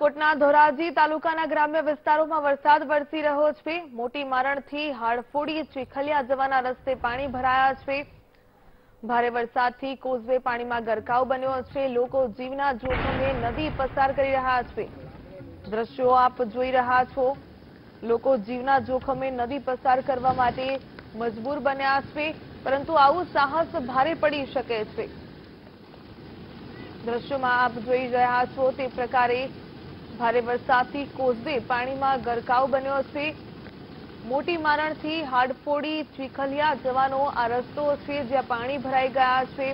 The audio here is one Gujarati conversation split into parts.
રાજકોટના ધોરાજી તાલુકાના ગ્રામ્ય વિસ્તારોમાં વરસાદ વરસી રહ્યો છે. મોટી મારણથી હાડફોડી ચીખલિયા જવાના રસ્તે પાણી ભરાયા છે. ભારે વરસાદથી કોઝવે પાણીમાં ગરકાવ બન્યો છે. લોકો જીવના જોખમે નદી પસાર કરી રહ્યા છે. દ્રશ્યો આપ જોઈ રહ્યા છો. લોકો જીવના જોખમે નદી પસાર કરવા માટે મજબૂર બન્યા છે, પરંતુ આવું સાહસ ભારે પડી શકે છે. દ્રશ્યોમાં આપ જોઈ રહ્યા છો તે પ્રકારે ભારે વરસાદથી કોઝવે પાણીમાં ગરકાવ બન્યો છે. મોટી મારણથી હાડફોડી ચીખલિયા જવાનો આ રસ્તો છે જ્યાં પાણી ભરાઈ ગયા છે.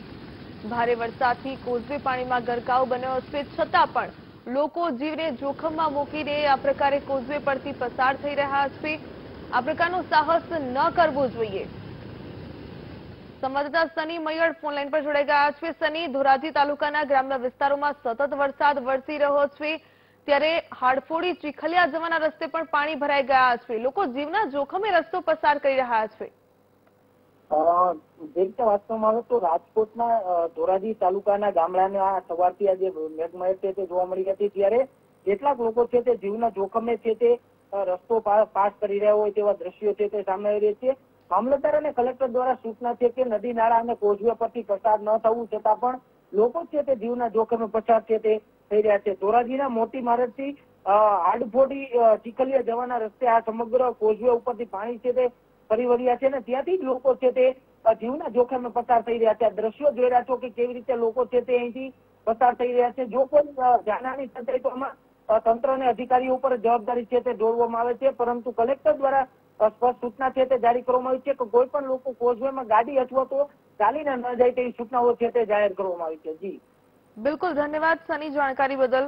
ભારે વરસાદથી કોઝવે પાણીમાં ગરકાવ બન્યો છે. છતાં પણ લોકો જીવને જોખમમાં મૂકીને આ પ્રકારે કોઝવે પરથી પસાર થઈ રહ્યા છે. આ પ્રકારનું સાહસ ન કરવું જોઈએ. સંવાદદાતા સની મયડ ફોનલાઈન પર જોડાઈ ગયા છે. સની, ધોરાજી તાલુકાના ગ્રામ્ય વિસ્તારોમાં સતત વરસાદ વરસી રહ્યો છે. ત્યારે હાડફોડી ચીખલિયા જવાના રસ્તે પણ પાણી ભરાઈ ગયા છે. લોકો જીવના જોખમે રસ્તો પસાર કરી રહ્યા છે. જે રીતે વાંચવામાં આવે તો રાજકોટના ધોરાજી તાલુકાના ગામડાના સવારથી આજે મેઘમહેર છે તે જોવા મળી હતી. ત્યારે કેટલાક લોકો છે તે જીવના જોખમે છે તે રસ્તો પાસ કરી રહ્યા હોય તેવા દ્રશ્યો છે તે સામે આવી રહ્યા છે. મામલતદાર અને કલેક્ટર દ્વારા સૂચના છે કે નદી નાળા અને કોઝવે પરથી પસાર ન થવું છતાં પણ લોકો છે તે જીવના જોખમે પસાર છે તે થઈ રહ્યા છે. ધોરાજીના મોતી મારતથી આડફોડી ચીખલીયા જવાના રસ્તે આ સમગ્ર કોઝવે ઉપરથી પાણી છે તે ફરી વળ્યા છે અને ત્યાંથી જ લોકો છે તે જીવના જોખમે પસાર થઈ રહ્યા છે. દ્રશ્યો જોઈ રહ્યા છો કે કેવી રીતે લોકો છે તે અહીંથી પસાર થઈ રહ્યા છે. જો કોઈ જાનહાની થશે તો આમાં તંત્ર અને અધિકારીઓ ઉપર જવાબદારી છે તે દોરવામાં આવે છે. પરંતુ કલેક્ટર દ્વારા સ્પષ્ટ સૂચના છે તે જારી કરવામાં આવી છે કે કોઈ પણ લોકો કોઝવેમાં ગાડી અથવા તો ચાલીને ન જાય તેવી સૂચનાઓ છે તે જાહેર કરવામાં આવી છે. જી. બિલકુલ ધન્યવાદ સની જાણકારી બદલ.